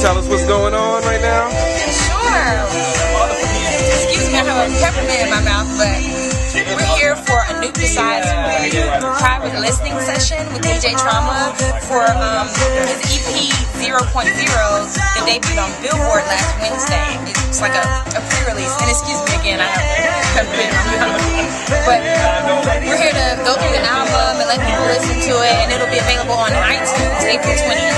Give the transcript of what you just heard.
tell us what's going on right now? Sure. Excuse me, I have a peppermint in my mouth, but we're here for Anoop Desai's private listening session with DJ Trauma for um, his EP 0.0 that debuted on Billboard last Wednesday. It's like a, a pre-release. And excuse me again, I have peppermint in my mouth. But we're here to go through the album and let people listen to it, and it'll be available on iTunes April 20th.